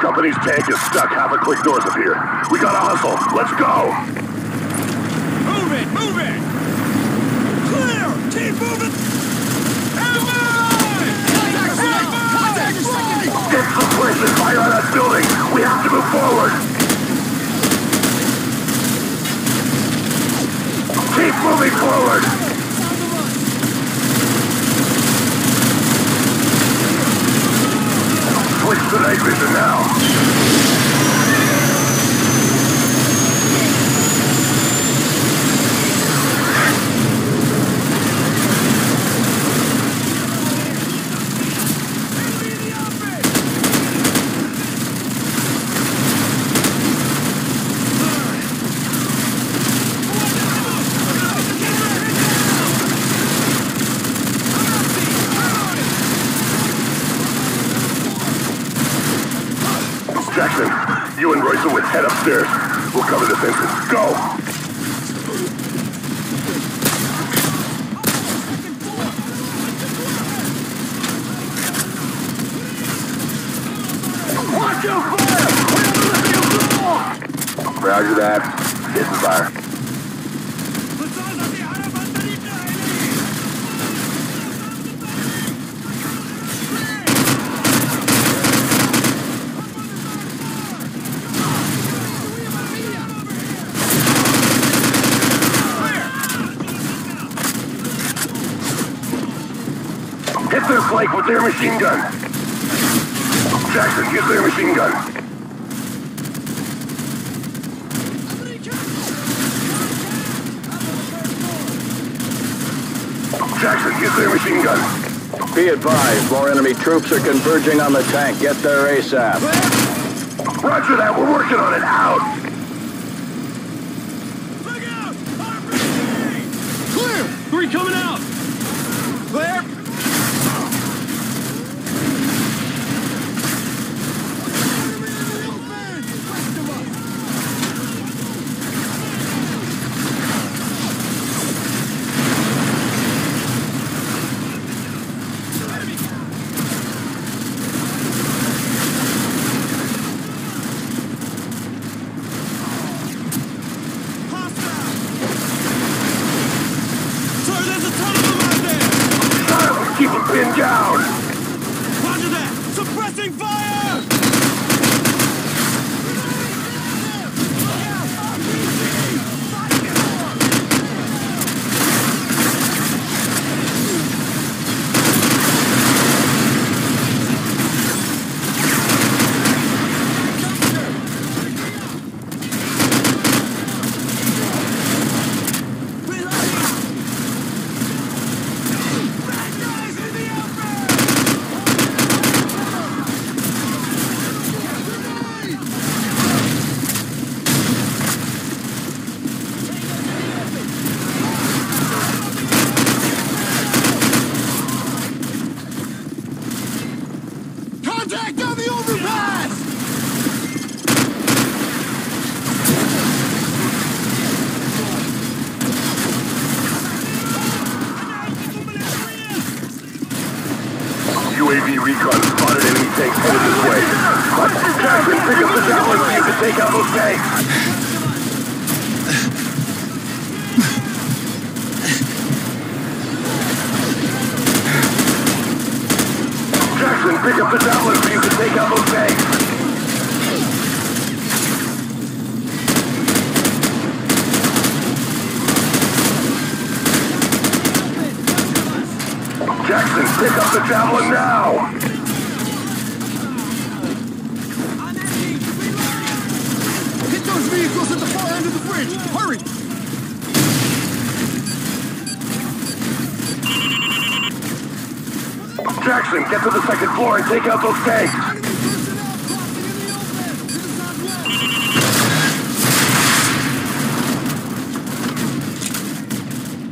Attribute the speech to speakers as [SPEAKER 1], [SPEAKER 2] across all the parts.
[SPEAKER 1] Company's tank is stuck half a click north of here. We gotta hustle. Let's go!
[SPEAKER 2] Move it! Move it! Clear! Keep moving!
[SPEAKER 1] Get some place and fire on that building! We have to move forward! Keep moving forward! Switch to night vision now. Jackson, you and Royce are with head upstairs. We'll cover this entrance. Go! Roger that. Getting fire. Hit their flank with their machine gun. Jackson, use their machine gun. Jackson, use their machine gun.
[SPEAKER 3] Be advised, more enemy troops are converging on the tank. Get there ASAP.
[SPEAKER 1] Roger that, we're working on it. Out!
[SPEAKER 2] Clear! Three coming out! Clear! Sir, there's a ton of them out there!
[SPEAKER 1] Pinned down!
[SPEAKER 2] Roger that! Suppressing fire! Contact on the overpass!
[SPEAKER 1] UAV recon spotted enemy tanks headed this way. Jackson, pick up the javelin so you can take out those tanks! Jackson, pick up the javelin so you can take out those tanks! Jackson, pick up the javelin now!
[SPEAKER 2] Hit those vehicles at the far end of the bridge! Hurry!
[SPEAKER 1] Jackson, get to the second floor and take out those tanks!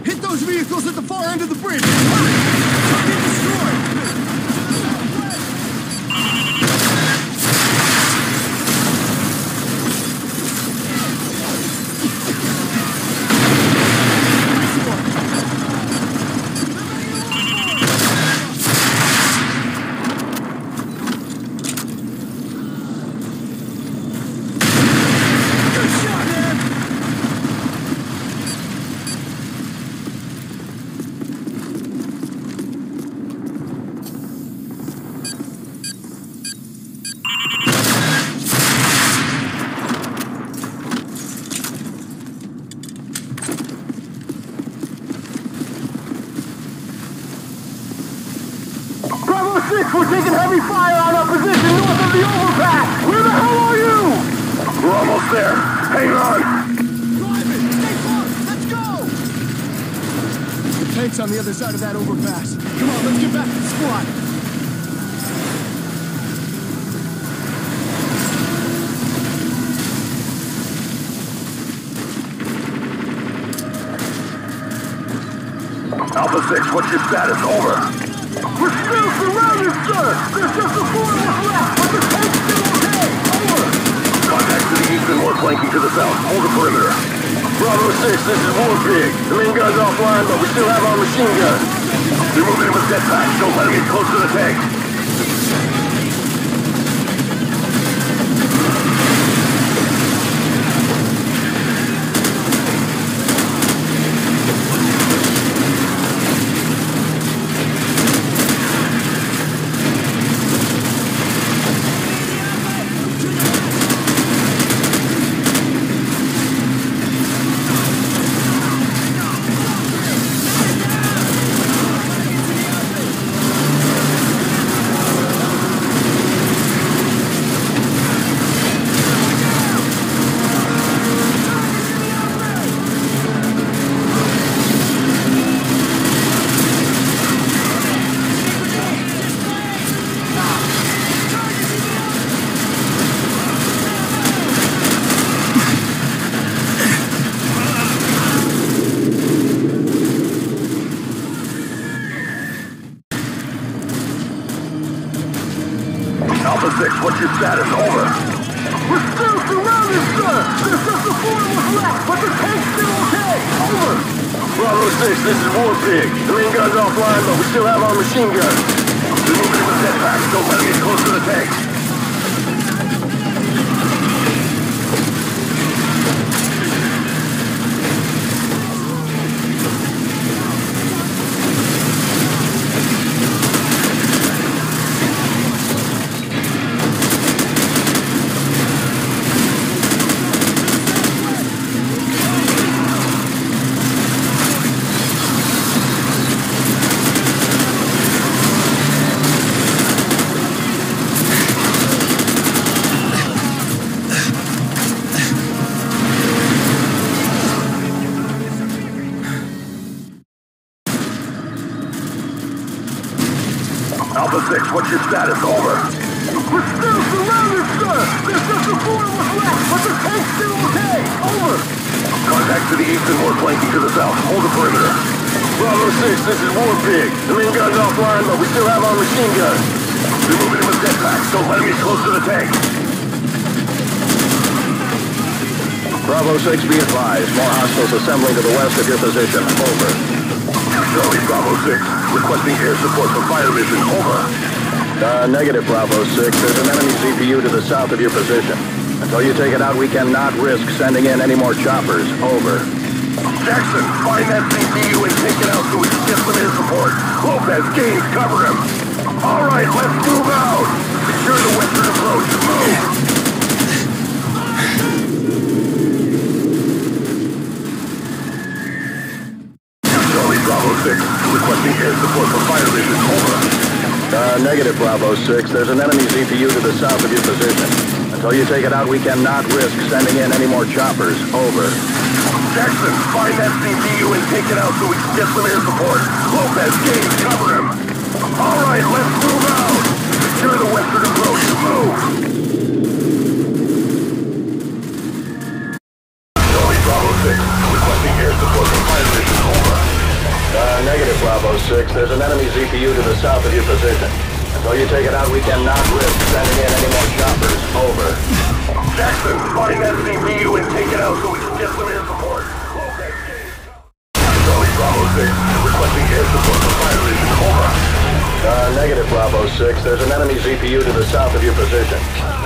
[SPEAKER 2] Hit those vehicles at the far end of the bridge!
[SPEAKER 1] 6, we're taking heavy fire on our position north of the overpass! Where the hell are you? We're almost there. Hang on.
[SPEAKER 2] Drive it! Stay close! Let's go! The tank's on the other side of that overpass. Come on, let's get back to the squad.
[SPEAKER 1] Alpha 6, what's your status? Over. Still surrounded! There's just a four of us left, but the tank's still okay! Over! Contact to the east and more flanking to the south. Hold the perimeter. Bravo 6, this is War Pig. The main gun's offline, but we still have our machine guns. They're moving in with jetpacks. Don't let them get close to the tank. Alpha 6, what's your status? Over. We're still surrounded, sir! There's just a four of us left, but the tank's still okay! Over! Bravo 6, this is War Pig. The main gun's offline, but we still have our machine guns. Moving in with jetpacks. Don't let them get close to the tank. What's your status? Over. We're still surrounded, sir! There's just a four of us left, but the tank's still okay! Over! Contact to the east and more flanking to the south. Hold the perimeter. Bravo 6, this is War Pig. The main gun's offline, but we still have our machine guns. We're moving in with jetpacks. Don't let them get close to the tank.
[SPEAKER 3] Bravo 6, be advised. More hostiles assembling to the west of your position. Over.
[SPEAKER 1] Charlie, Bravo 6. Requesting air support for fire mission. Over.
[SPEAKER 3] Uh, negative, Bravo 6. There's an enemy ZPU to the south of your position. Until you take it out, we cannot risk sending in any more choppers. Over.
[SPEAKER 1] Jackson, find that ZPU and take it out so we can get air support. Lopez, Gaines, cover him. All right, let's move out. Secure the western approach. Move. Charlie, Bravo 6. Requesting air support for fire mission. Over.
[SPEAKER 3] Uh, negative, Bravo 6. There's an enemy ZPU to the south of your position. Until you take it out, we cannot risk sending in any more choppers. Over.
[SPEAKER 1] Jackson, find that ZPU and take it out so we can get some air support. Lopez, Gaines, cover him. All right, let's move out. Secure the western approach. Move. Bravo 6. Requesting air support fire. Over.
[SPEAKER 3] Uh, negative, Bravo 6. There's an enemy ZPU to the south of your position. Until you take it out, we cannot risk sending in any more choppers. Over.
[SPEAKER 1] Jackson, find that ZPU and take it out so we can get some air support. Cover- Charlie, Bravo 6. Requesting air support fire.
[SPEAKER 3] Uh, negative, Bravo 6. There's an enemy ZPU to the south of your position.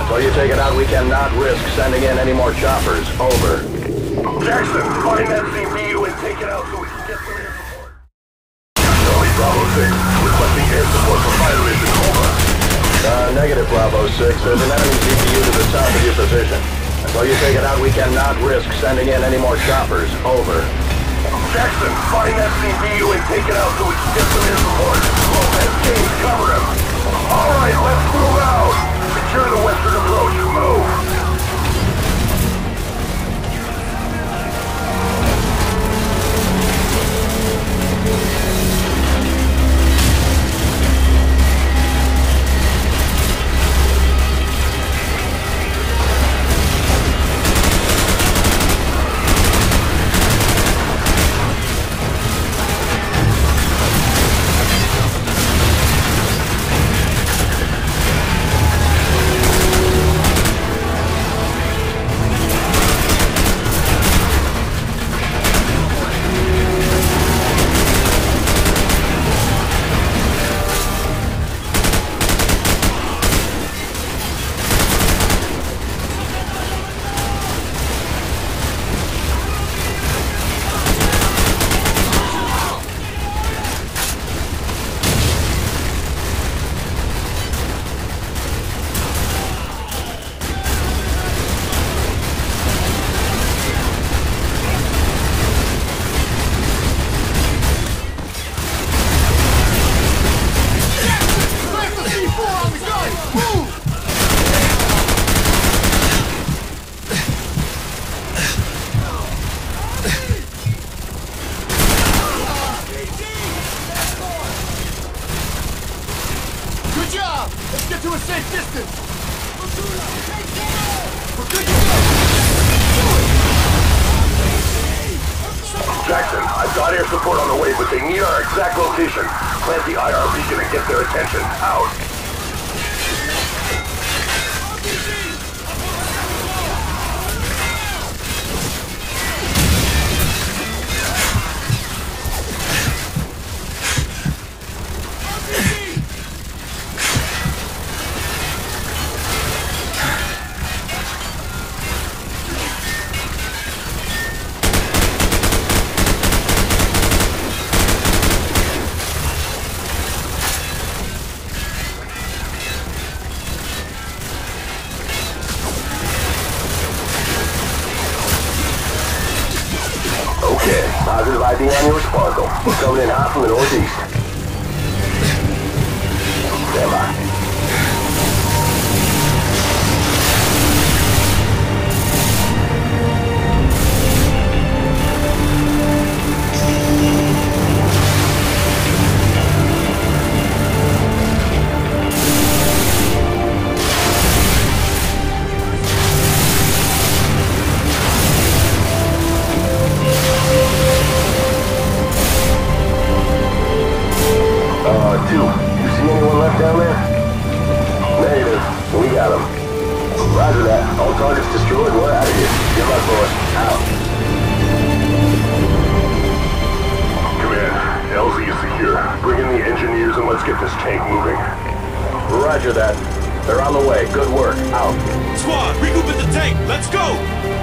[SPEAKER 3] Until you take it out, we cannot risk sending in any more choppers. Over.
[SPEAKER 1] Jackson, find that
[SPEAKER 3] ZPU negative, Bravo 6. There's an enemy ZPU to the south of your position. Until you take it out, we cannot risk sending in any more choppers. Over.
[SPEAKER 1] Jackson, find that ZPU and take it out so we can get some air support. Lopez, Gaines, cover him. All right, let's move out. Secure the western approach. Move. Got air support on the way, but they need our exact location. Plant the IR beacon and get their attention. Out. All targets destroyed. We're out of here. Good luck, boys. Out. Command, LZ is secure. Bring in the engineers and let's get this tank moving.
[SPEAKER 3] Roger that. They're on the way. Good work. Out.
[SPEAKER 4] Squad, regroup at the tank. Let's go.